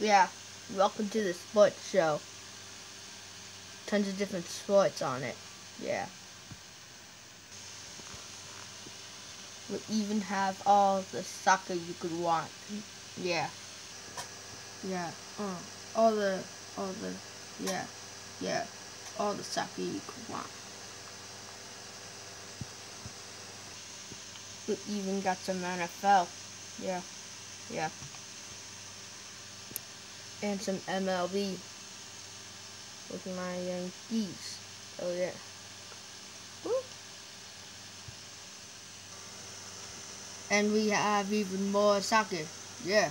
Yeah, welcome to the sports show. Tons of different sports on it. Yeah. We even have all the soccer you could want. Yeah. Yeah. Uh, all the, all the, yeah, yeah, all the soccer you could want. We even got some NFL. Yeah. Yeah. And some MLB with my Yankees. Oh yeah. And we have even more soccer. Yeah.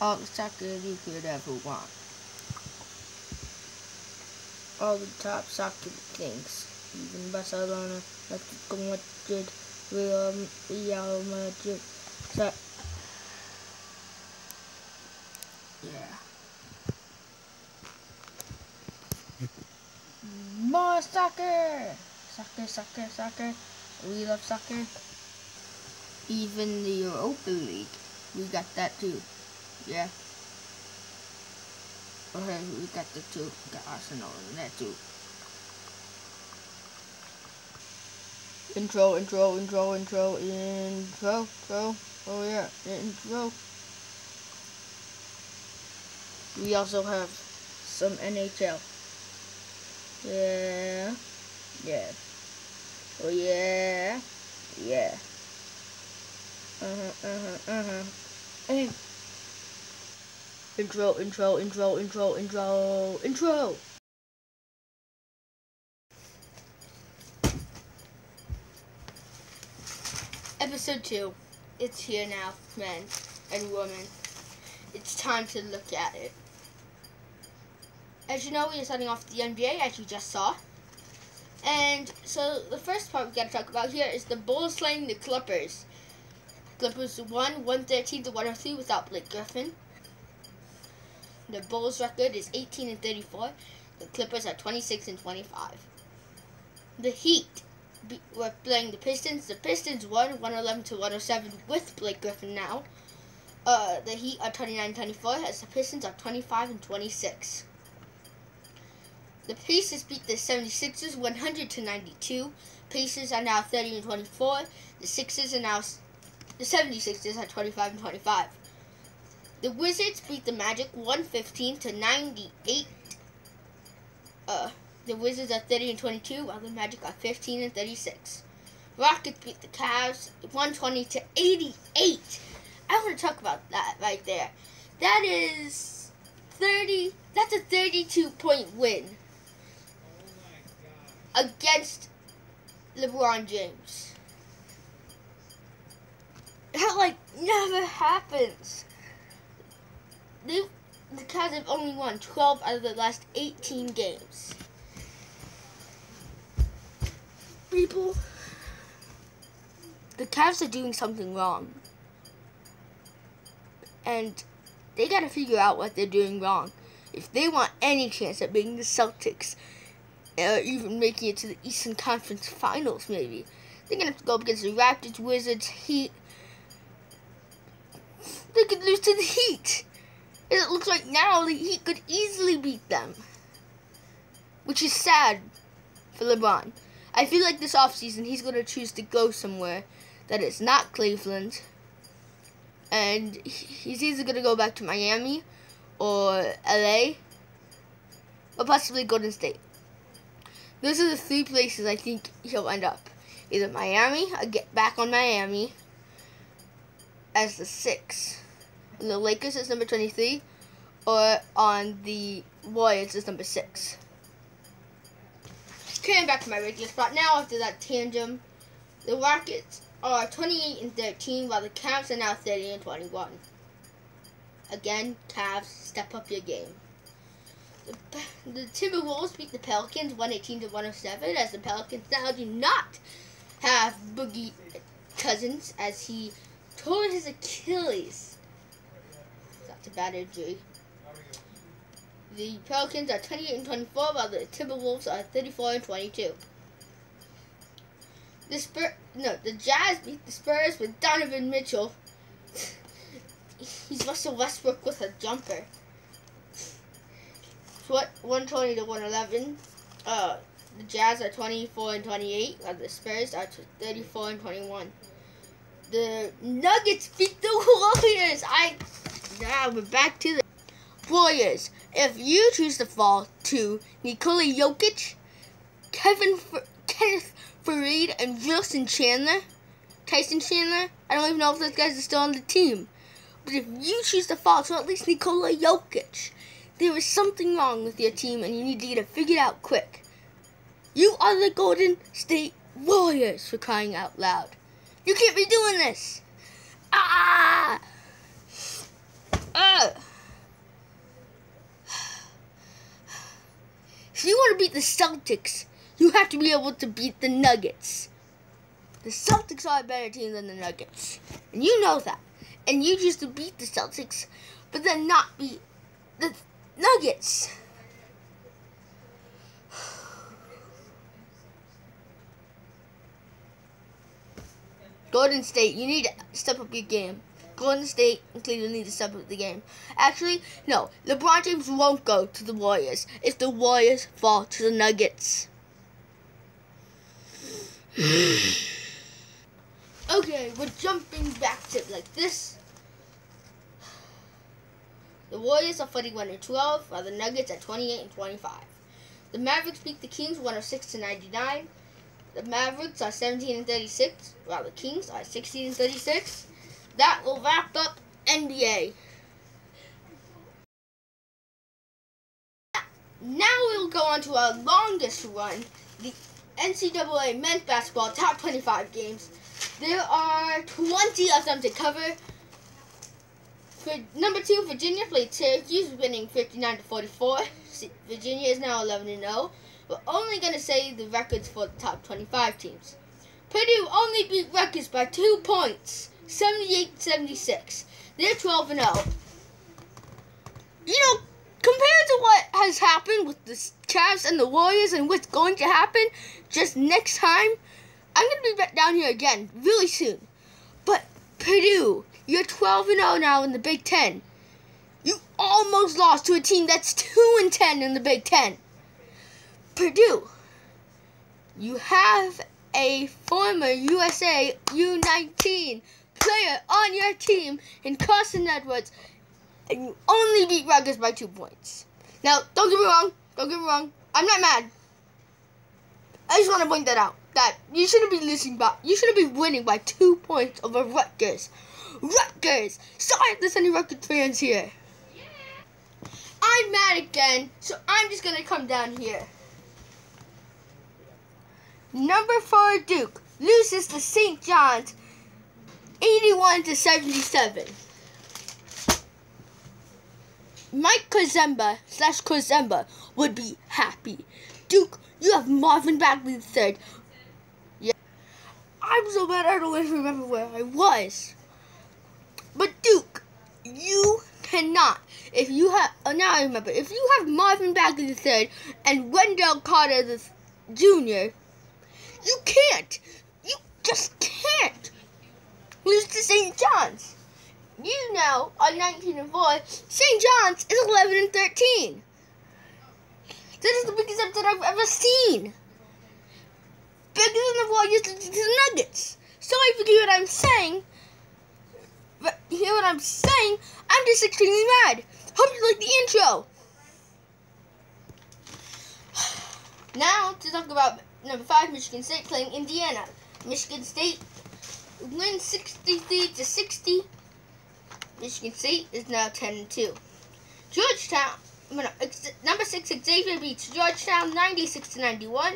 All the soccer you could ever want. All the top soccer things. Even Barcelona, Atletico Madrid, Real Madrid. So, yeah. More soccer! Soccer, soccer, soccer. We love soccer. Even the Europa League, we got that too. Yeah. Okay, we got the two. Got Arsenal in that too. Intro, intro, intro, intro, intro, intro. Oh yeah, intro. We also have some NHL. Yeah. Yeah. Oh yeah. Yeah. Uh-huh, uh-huh, uh-huh. Hey. Intro, intro, intro, intro, intro, intro. Episode 2. It's here now, men and women. It's time to look at it. As you know, we are starting off the NBA, as you just saw. And so the first part we got to talk about here is the Bulls slaying the Clippers. Clippers won 113 to 103 without Blake Griffin. The Bulls record is 18 and 34. The Clippers are 26 and 25. The Heat were playing the Pistons. The Pistons won 111 to 107 with Blake Griffin now. Uh, the Heat are 29 24 as the Pistons are 25 and 26. The Pacers beat the 76ers 100 to 92. Pacers are now 30 and 24. The Sixers are now the 76ers are 25 and 25. The Wizards beat the Magic 115 to 98. Uh, the Wizards are 30 and 22, while the Magic are 15 and 36. Rockets beat the Cavs 120 to 88. I want to talk about that right there. That is 30. That's a 32 point win against LeBron James. That like never happens. They, the Cavs have only won 12 out of the last 18 games. People, the Cavs are doing something wrong. And they got to figure out what they're doing wrong. If they want any chance at being the Celtics, or even making it to the Eastern Conference Finals, maybe, they're going to have to go up against the Raptors, Wizards, Heat. They could lose to the Heat. And it looks like now the Heat could easily beat them. Which is sad for LeBron. I feel like this offseason he's going to choose to go somewhere that is not Cleveland. And he's either going to go back to Miami or LA or possibly Golden State. Those are the three places I think he'll end up. Either Miami, I get back on Miami as the six. The Lakers is number 23, or on the Warriors is number six. Coming back to my regular spot now after that tandem, the Rockets are 28 and 13, while the Cavs are now 30 and 21. Again, Cavs, step up your game. The, Timberwolves beat the Pelicans 118 to 107, as the Pelicans now do not have Boogie Cousins, as he tore his Achilles. That's a bad injury. The Pelicans are 28 and 24, while the Timberwolves are 34 and 22. The Spur no, the Jazz beat the Spurs with Donovan Mitchell. He's Russell Westbrook with a jumper. 120 to 111. Uh, the Jazz are 24 and 28. Uh, the Spurs are 34 and 21. The Nuggets beat the Warriors. I now we're back to the Warriors. If you choose to fall to Nikola Jokic, Kevin F- Kenneth Faried, and Wilson Chandler, Tyson Chandler, I don't even know if those guys are still on the team. But if you choose to fall to at least Nikola Jokic, there is something wrong with your team and you need to get it figured out quick. You are the Golden State Warriors for crying out loud. You can't be doing this. Ah! Ah! If you want to beat the Celtics, you have to be able to beat the Nuggets. The Celtics are a better team than the Nuggets. And you know that. And you just to beat the Celtics, but then not beat the Nuggets. Golden State, you need to step up your game. Golden State and Cleveland need to step up the game. Actually, no. LeBron James won't go to the Warriors if the Warriors fall to the Nuggets. okay, we're jumping back to like this. The Warriors are 41 and 12, while the Nuggets are 28 and 25. The Mavericks beat the Kings 106 to 99. The Mavericks are 17 and 36, while the Kings are 16 and 36. That will wrap up NBA. Now we'll go on to our longest run, the NCAA men's basketball top 25 games. There are 20 of them to cover. For number two, Virginia played Syracuse, winning 59 to 44. Virginia is now 11 and 0. We're only going to say the records for the top 25 teams. Purdue only beat Rutgers by two points, 78-76. They're 12 and 0. You know, compared to what has happened with the Cavs and the Warriors and what's going to happen just next time, I'm going to be back down here again really soon. But Purdue, you're 12 and 0 now in the Big 10. You almost lost to a team that's 2 and 10 in the Big 10. Purdue, you have a former USA U19 player on your team in Carson Edwards, and you only beat Rutgers by two points. Now, don't get me wrong. Don't get me wrong. I'm not mad. I just want to point that out. That you shouldn't be losing by. You shouldn't be winning by two points over Rutgers. Rutgers. Sorry if there's any Rutgers fans here. I'm mad again, so I'm just gonna come down here. Number four Duke loses to St. John's 81 to 77. Mike Kozemba slash Kozemba would be happy. Duke, you have Marvin Bagley third. Yeah. I'm so mad I don't even remember where I was. But Duke, you cannot. If you have, oh now I remember. If you have Marvin Bagley the third and Wendell Carter the Jr., you can't. You just can't lose to St. John's. You now are 19 and 4. St. John's is 11 and 13. That is the biggest upset I've ever seen. Bigger than the Warriors to the Nuggets. Sorry if you what I'm saying. But hear what I'm saying? I'm just extremely mad. Hope you like the intro. Now to talk about number five, Michigan State playing Indiana. Michigan State wins 63 to 60. Michigan State is now 10 and 2. Georgetown, number six, Xavier beats Georgetown 96 to 91.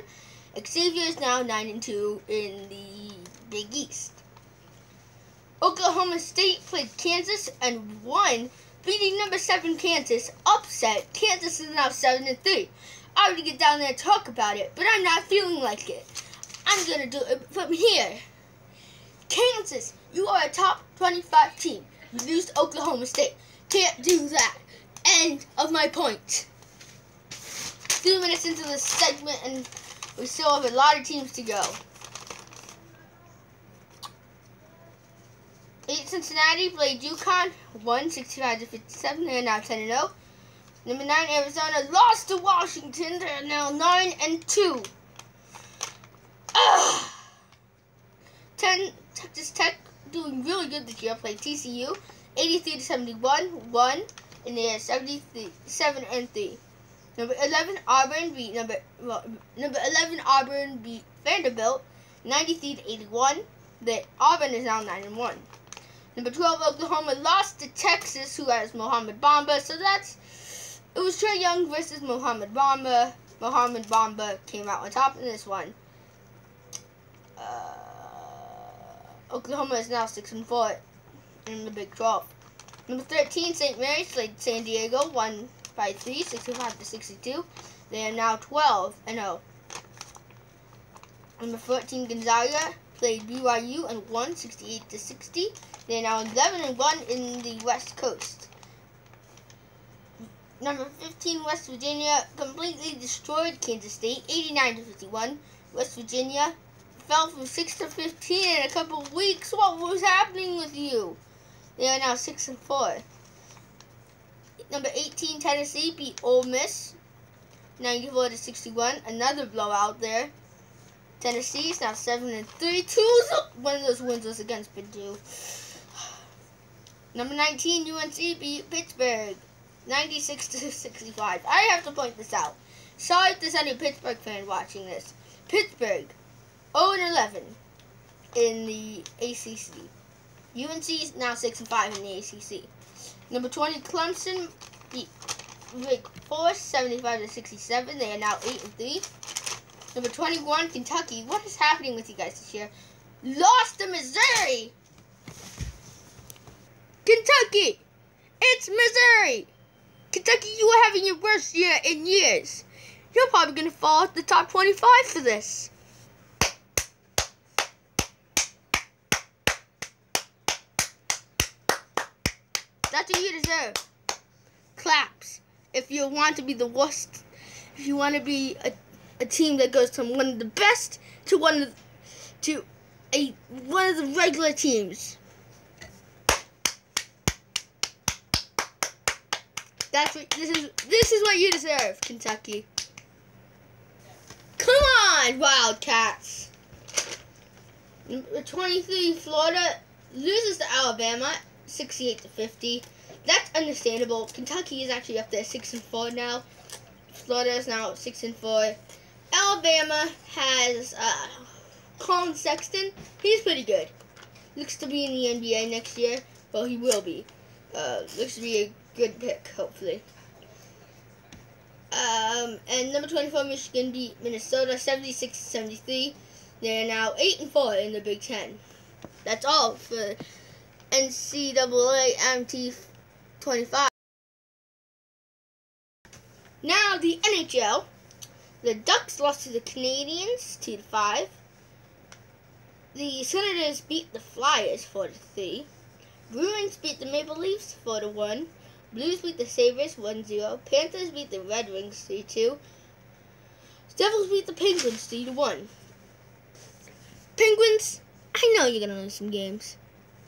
Xavier is now 9 and 2 in the Big East. Oklahoma State played Kansas and won, beating number seven Kansas. Upset. Kansas is now 7 and 3. I would get down there and talk about it, but I'm not feeling like it. I'm gonna do it from here. Kansas, you are a top 25 team. You lose to Oklahoma State. Can't do that. End of my point. Two minutes into the segment, and we still have a lot of teams to go. Eight Cincinnati played UConn, won 65 to 57. They are now 10 0. Number nine, Arizona lost to Washington. They're now nine and two. Ugh. Ten, Texas Tech doing really good this year. Played TCU, 83 to 71, one, and they are 77 and three. Number 11, Auburn beat number well, number 11 Auburn beat Vanderbilt, 93 to 81. The Auburn is now 9 and 1. Number 12, Oklahoma lost to Texas, who has Mohamed Bamba. So that's it was Trae Young versus Mohamed Bamba. Mohamed Bamba came out on top in this one. Uh, Oklahoma is now six and four in the Big 12. Number 13, St. Mary's played San Diego, won by three, 65 to 62. They are now 12 and 0. Number 14, Gonzaga played BYU and won 68 to 60. They are now 11 and 1 in the West Coast. Number 15, West Virginia completely destroyed Kansas State, 89 to 51. West Virginia fell from 6 to 15 in a couple of weeks. What was happening with you? They are now 6 and 4. Number 18, Tennessee beat Ole Miss, 94 to 61. Another blowout there. Tennessee is now 7 and 3. Two one of those wins was against Purdue. Number 19, UNC beat Pittsburgh. 96 to 65. I have to point this out. Sorry if there's any Pittsburgh fan watching this. Pittsburgh, 0 and 11 in the ACC. UNC is now 6 and 5 in the ACC. Number 20, Clemson beat Wake Forest 75 to 67. They are now 8 and 3. Number 21, Kentucky. What is happening with you guys this year? Lost to Missouri. Kentucky. It's Missouri. Kentucky, you are having your worst year in years. You're probably going to fall out the top 25 for this. That's what you deserve. Claps. If you want to be the worst, if you want to be a, a team that goes from one of the best to one of to a one of the regular teams. That's what this is. This is what you deserve, Kentucky. Come on, Wildcats. Number 23, Florida loses to Alabama, 68 to 50. That's understandable. Kentucky is actually up there, six and four now. Florida is now six and four. Alabama has uh, Collin Sexton. He's pretty good. Looks to be in the NBA next year. Well, he will be. Uh, looks to be a good pick, hopefully. Um, and number 24, Michigan beat Minnesota 76 73. They are now 8 and 4 in the Big Ten. That's all for NCAA MT 25. Now, the NHL. The Ducks lost to the Canadiens 2 5. The Senators beat the Flyers 4 3. Bruins beat the Maple Leafs 4 1. Blues beat the Sabres 1-0. Panthers beat the Red Wings 3-2. Devils beat the Penguins 3-1. Penguins, I know you're going to lose some games.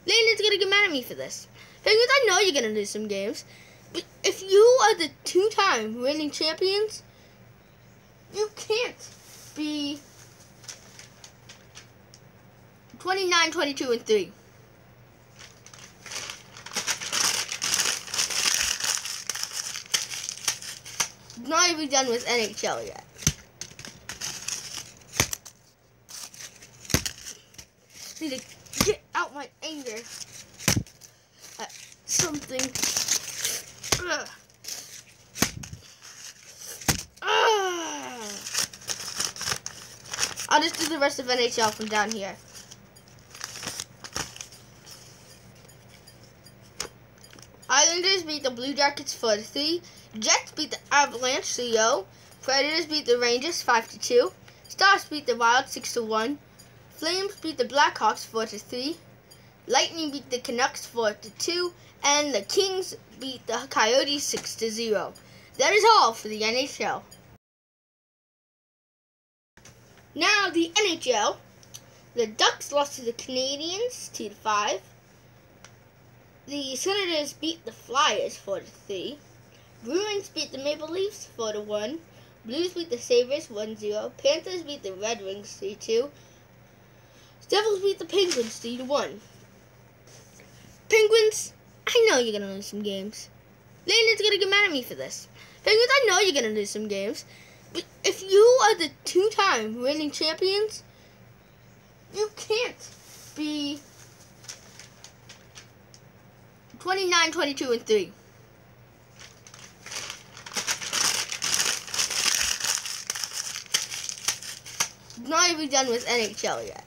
Landon's going to get mad at me for this. Penguins, I know you're going to lose some games. But if you are the two-time reigning champions, you can't be 29, 22, and 3. not even done with NHL yet. need to get out my anger at something. Ugh. I'll just do the rest of NHL from down here. Islanders beat the Blue Jackets 4 3. Jets beat the Avalanche 3-0. Predators beat the Rangers 5-2. Stars beat the Wild 6-1. Flames beat the Blackhawks 4-3. Lightning beat the Canucks 4-2. And the Kings beat the Coyotes 6-0. That is all for the NHL. Now the NHL. The Ducks lost to the Canadiens 2-5. The Senators beat the Flyers 4-3. Bruins beat the Maple Leafs 4 to 1. Blues beat the Sabres 1 0. Panthers beat the Red Wings 3 2. Devils beat the Penguins 3 to 1. Penguins, I know you're going to lose some games. Landon's going to get mad at me for this. Penguins, I know you're going to lose some games. But if you are the two time reigning champions, you can't be 29, 22, and 3. Not even done with NHL yet.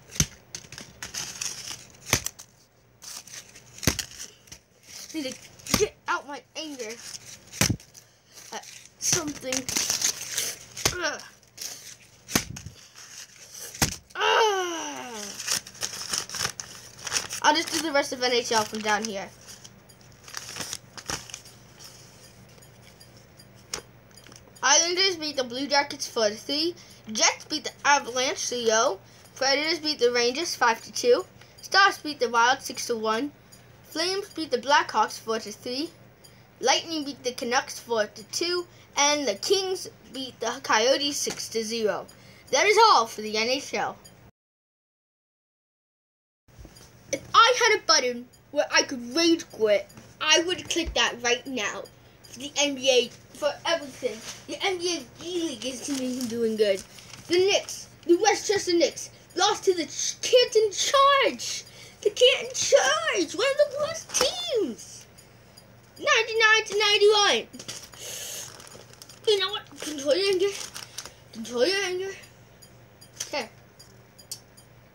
Need to get out my anger at something. Ugh. I'll just do the rest of NHL from down here. Islanders beat the Blue Jackets 4 3. Jets beat the Avalanche 3 0. Predators beat the Rangers 5 2. Stars beat the Wild 6 1. Flames beat the Blackhawks 4 3. Lightning beat the Canucks 4 2. And the Kings beat the Coyotes 6 0. That is all for the NHL. If I had a button where I could rage quit, I would click that right now. For the NBA, for everything. The NBA G-League is doing good. The Knicks, the Westchester Knicks, lost to the Canton Charge. The Canton Charge, one of the worst teams. 99 to 91. You know what? Control your anger. Control your anger. Okay.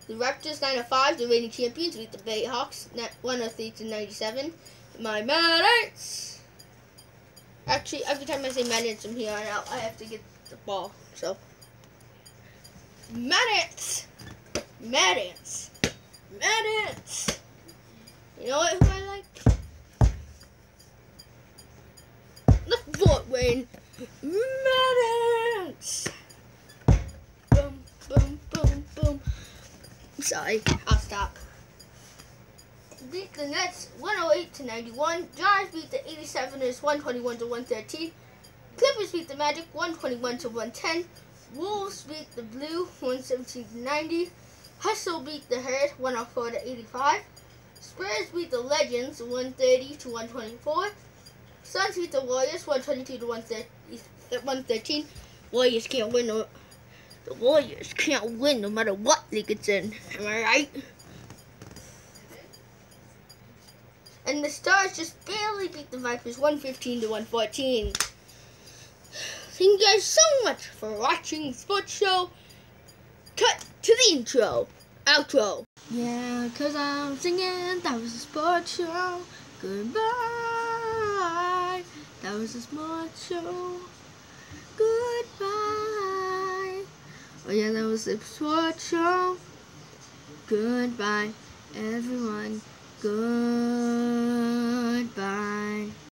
The Raptors 905, the reigning champions, beat the Bayhawks 103 to 97. My Madness! Actually, every time I say Madness from here on out, I have to get the ball. So, Madness! Madness! Madness! You know what? Who I like? The Fort Wayne Mad Ants! Boom, boom, boom, boom. Sorry, I'll stop. Beat the Nets 108 to 91. Jazz beat the 87ers 121 to 113. Clippers beat the Magic 121 to 110. Wolves beat the Blue 117 to 90. Hustle beat the Herd 104 to 85. Spurs beat the Legends 130 to 124. Suns beat the Warriors 122 to 113. Warriors can't win no the Warriors can't win no matter what league it's in. Am I right? And the Stars just barely beat the Vipers 115 to 114. Thank you guys so much for watching sports show. Cut to the intro. Outro. Yeah, cause I'm singing. That was a sports show. Goodbye. That was a sports show. Goodbye. Oh yeah, that was the sports show. Goodbye, everyone. Goodbye.